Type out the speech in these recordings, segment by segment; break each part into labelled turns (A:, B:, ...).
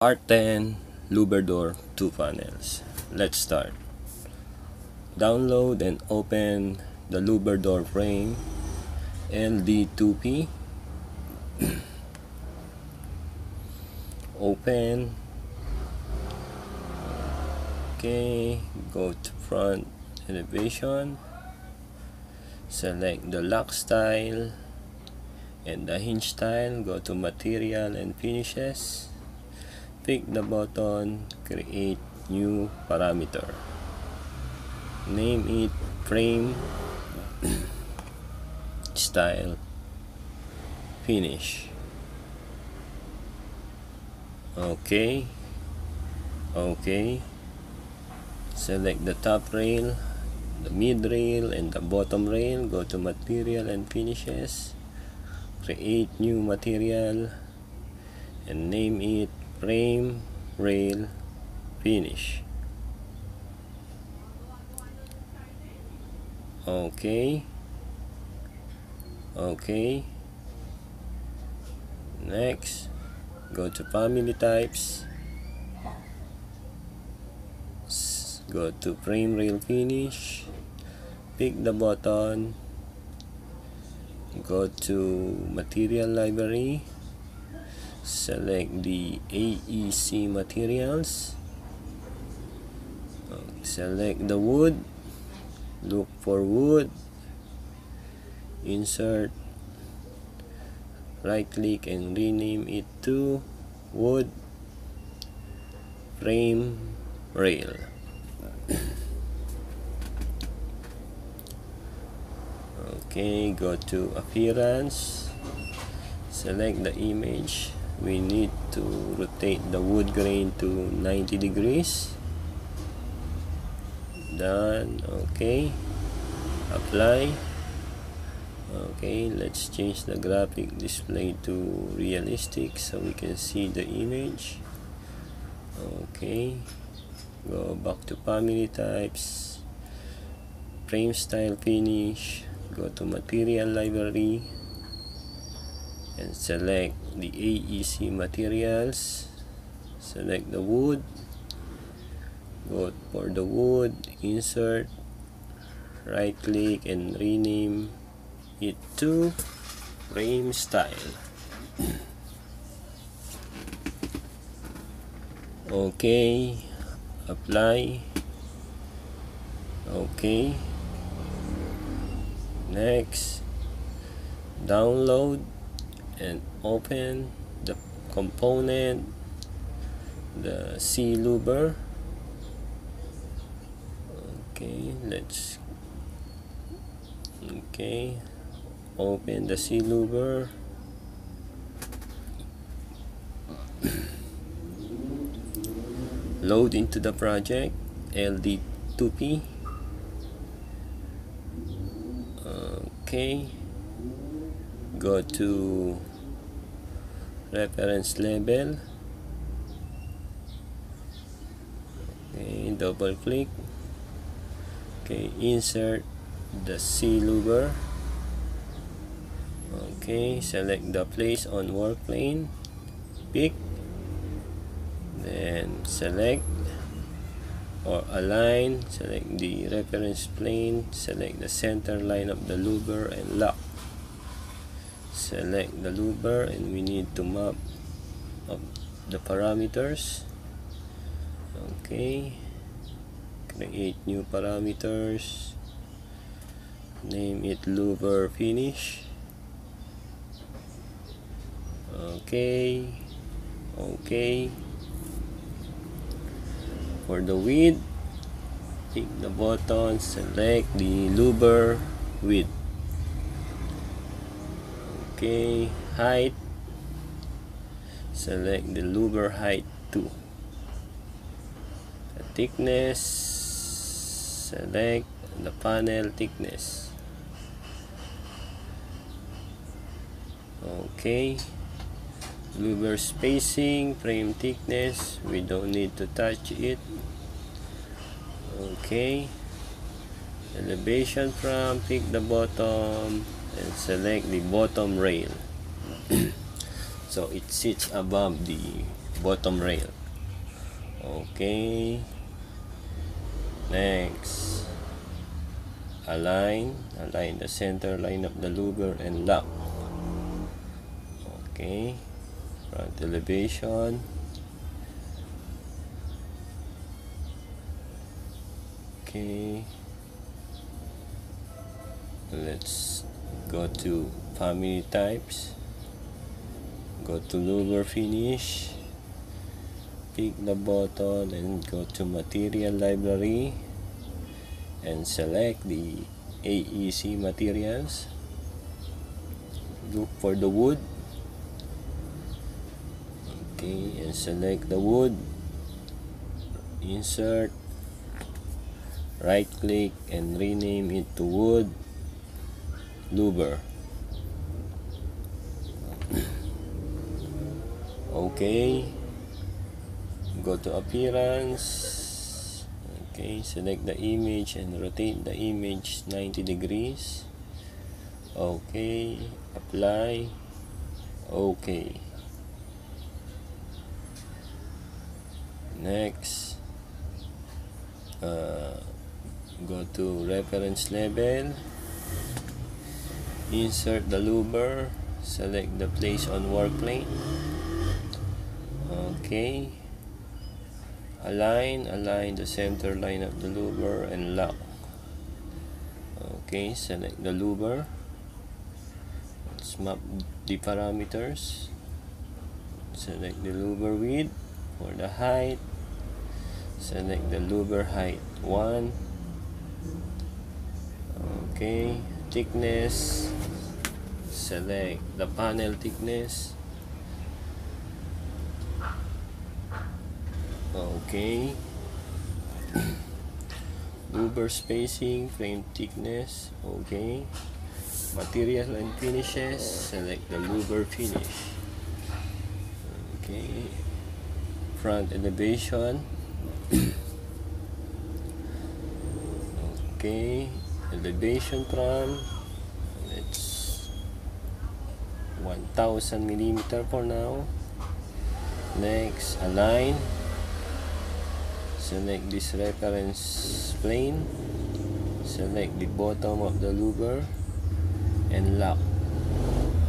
A: R10 Louver Door 2 panels. Let's start. Download and open the Louver Door frame LD2P. open. Okay, go to front elevation. Select the lock stile and the hinge stile. Go to material and finishes pick the button create new parameter. Name it frame style finish. Okay. Okay. Select the top rail the mid rail and the bottom rail. Go to material and finishes. Create new material. And name it frame rail finish. Okay. Okay. Next go to family types. Go to frame rail finish. Pick the button. Go to material library select the AEC materials. Select the wood. Look for wood. Insert. Right click and rename it to wood frame rail. Okay go to appearance. Select the image we need to rotate the wood grain to 90 degrees. Done. Okay. Apply. Okay let's change the graphic display to realistic so we can see the image. Okay. Go back to family types. Frame style finish. Go to material library and select the AEC materials. Select the wood. Go for the wood. Insert. Right click and rename it to frame style. Okay. Apply. Okay. Next. Download and open the component the C louver okay let's okay open the C louver load into the project LD2P okay go to reference level okay double click. Okay insert the C luber okay select the place on work plane pick. Then select or align. Select the reference plane. Select the center line of the luber and lock select the louver and we need to map of the parameters. Okay. Create new parameters. Name it louver finish. Okay. Okay. For the width pick the button select the louver width okay height. Select the louver height 2 the thickness. Select the panel thickness. Okay. Louver spacing frame thickness. We don't need to touch it. Okay. Elevation from pick the bottom and select the bottom rail. So it sits above the bottom rail. Okay. Next. Align. Align the center line of the louver and lock. Okay. Front elevation. Okay let's go to family types. Go to louver finish. Pick the button and go to material library. And select the AEC materials. Look for the wood. Okay and select the wood. Insert. Right click and rename it to wood louver okay. Go to appearance. Okay select the image and rotate the image 90 degrees. Okay apply. Okay. Next. Uh, go to reference level insert the louver select the place on work plane okay. Align align the center line of the louver and lock. Okay select the louver let's map the parameters. Select the louver width for the height. Select the louver height 1 okay thickness select the panel thickness. Okay. Louver spacing frame thickness. Okay. Material and finishes select the louver finish. Okay. Front elevation. Okay elevation from it's 1000 millimeter for now. Next align select this reference plane. Select the bottom of the louver. And lock.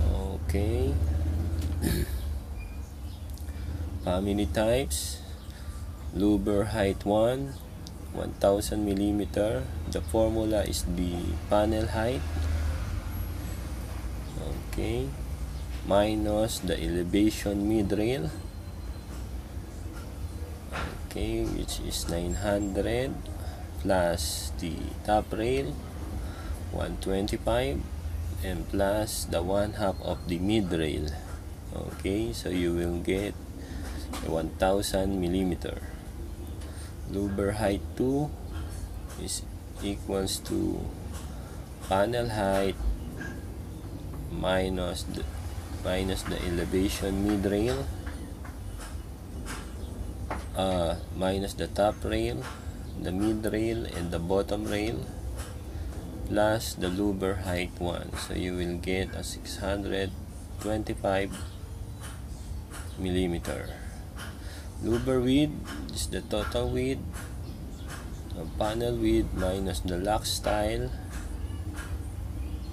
A: Okay. Family types? Louver height 1 1000 millimeter. The formula is the panel height. Okay. Minus the elevation mid rail okay which is 900 plus the top rail 125 and plus the one half of the mid rail okay so you will get 1000 millimeter louver height 2 is equals to panel height minus the minus the elevation mid rail uh, minus the top rail the mid rail and the bottom rail plus the louver height 1 so you will get a 625 millimeter. Louver width is the total width of panel width minus the lock stile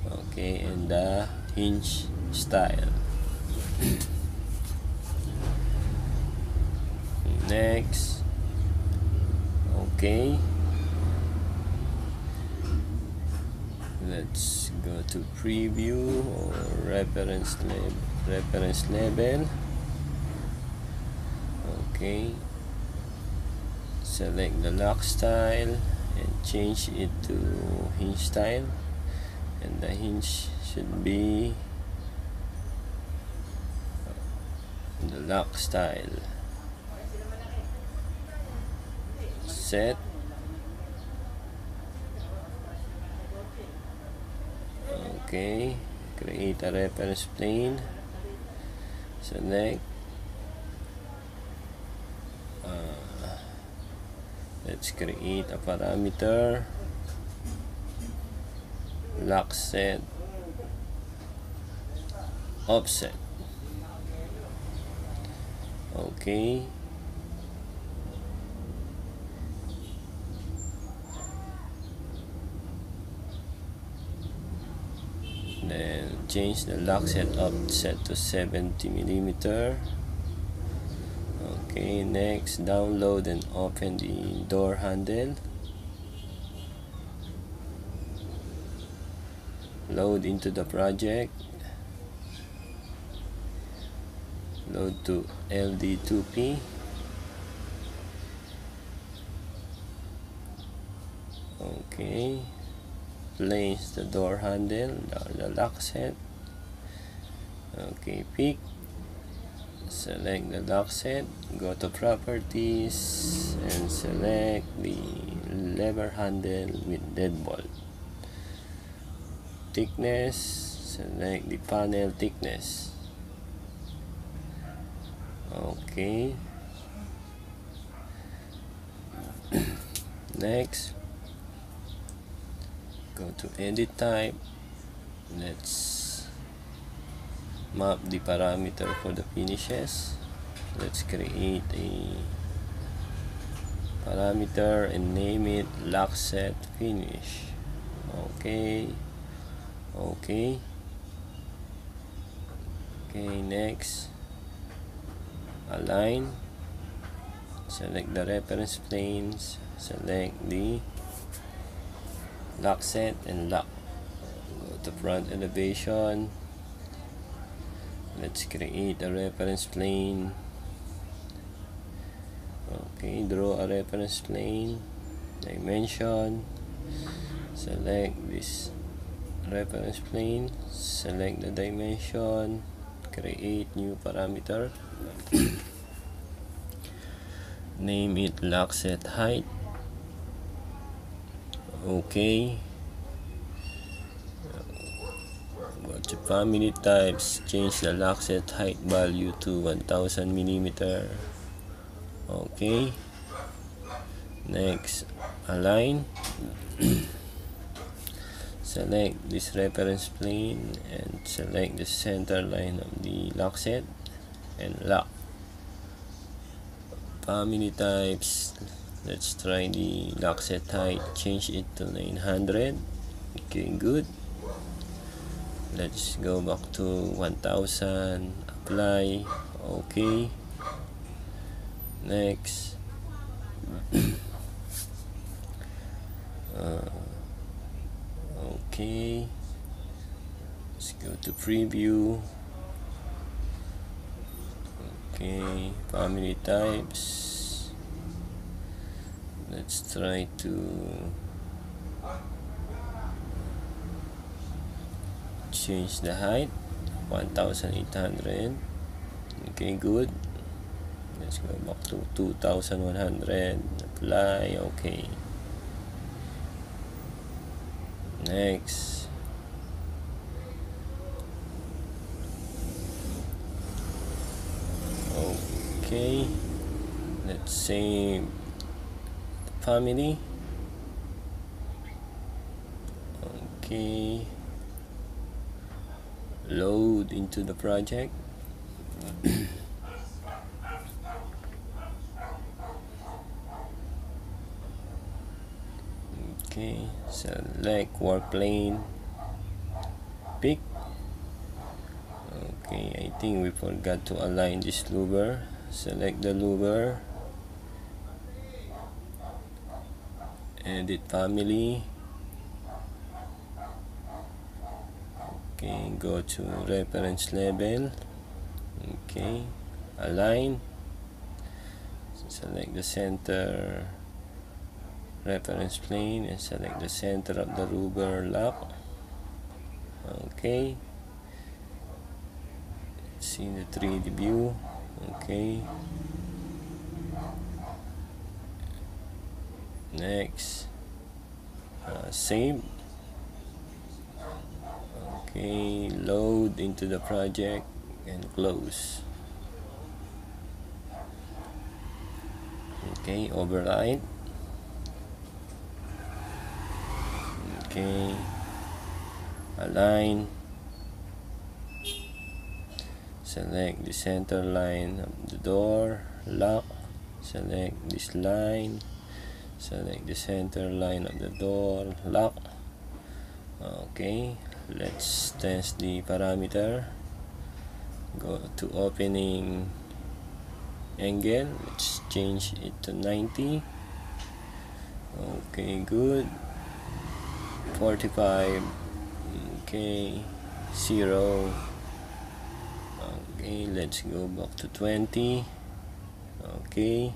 A: okay and the hinge stile. Next okay. Let's go to preview or reference level reference level okay select the lock stile and change it to hinge stile. And the hinge should be the lock stile. Set. Okay create a reference plane. Select let's create a parameter. Lock set. Offset. Okay. Then change the lock set up set to 70 millimeter okay next download and open the door handle. Load into the project. Load to LD2P okay. Place the door handle the lock set. Okay pick select the lock set go to properties and select the lever handle with deadbolt. Thickness select the panel thickness. Okay. Next go to edit type. Let's map the parameter for the finishes. Let's create a parameter and name it lock set finish. Okay. Okay. Okay next. Align. Select the reference planes. Select the lock set and lock. Go to front elevation let's create a reference plane. Okay draw a reference plane dimension. Select this reference plane select the dimension create new parameter. Name it lock set height. Okay to family types change the lock height value to 1000 millimeter. Okay. Next align. Select this reference plane and select the center line of the lock and lock. Family types let's try the lock height. Change it to 900 okay good let's go back to 1000 apply. Okay. Next. Uh, okay. Let's go to preview. Okay. Family types. Let's try to change the height. 1800 okay good. Let's go back to 2100 apply okay. Next. Okay. Let's say family. Okay load into the project. Okay select work plane. Pick. Okay I think we forgot to align this louver. Select the louver. Edit family okay go to reference level okay align. Select the center reference plane and select the center of the rubber lock okay. See the 3d view. Okay. Next. Uh, okay load into the project and close. Okay override. Okay align. Select the center line of the door lock. Select this line. Select the center line of the door lock. Okay let's test the parameter. Go to opening angle. Let's change it to 90 okay good. 45 okay 0 okay let's go back to 20 okay.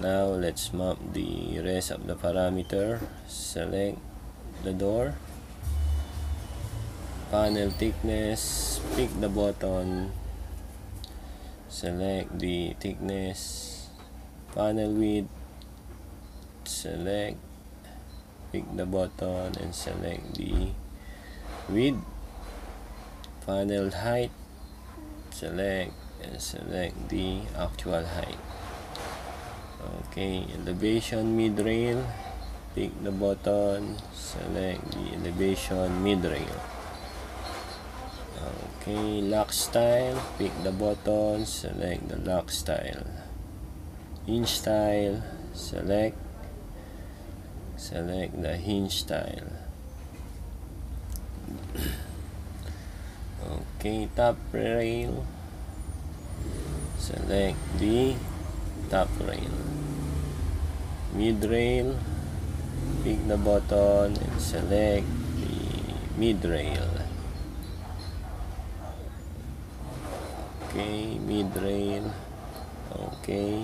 A: Now let's map the rest of the parameter. Select the door panel thickness pick the button select the thickness panel width select pick the button and select the width panel height select and select the actual height. Okay elevation mid rail pick the button select the elevation mid rail okay lock style. Pick the button select the lock style. Hinge style select. Select the hinge style. Okay top rail. Select the top rail. Mid rail. Pick the button and select the mid rail okay mid rail okay.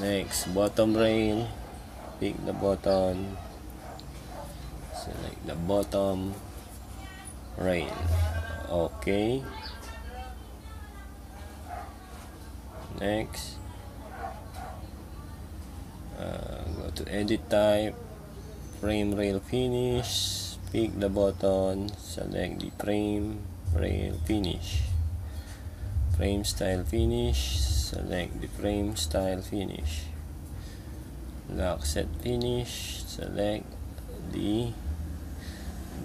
A: Next bottom rail. Pick the button select the bottom rail. Okay. Next. Uh, go to edit type. Frame rail finish. Pick the button select the frame rail finish. Frame style finish. Select the frame style finish. Lock set finish. Select the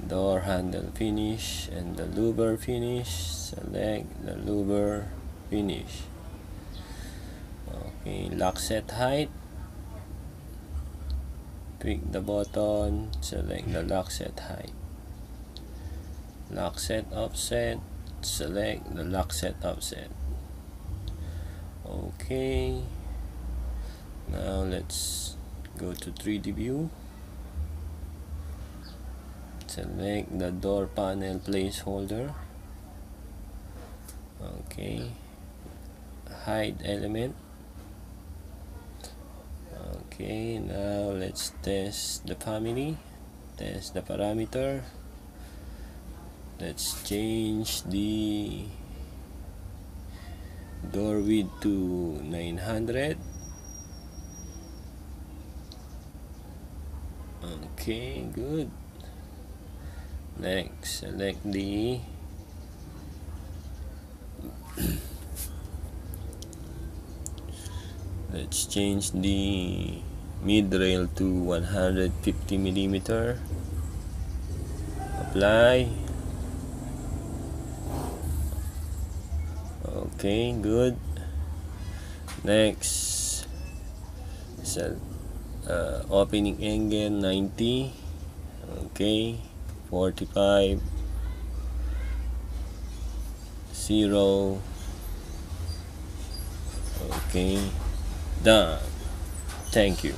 A: door handle finish and the louver finish. Select the louver finish. Okay lock set height. Pick the button. Select the lock set height lock set offset select the lock set offset. Okay. Now let's go to 3d view. Select the door panel placeholder. Okay. Hide element. Okay now let's test the family. Test the parameter let's change the door width to 900 okay good. Next select the let's change the mid rail to 150 millimeter. Apply okay good. Next. So, uh, opening angle 90 okay 45 0 okay done. Thank you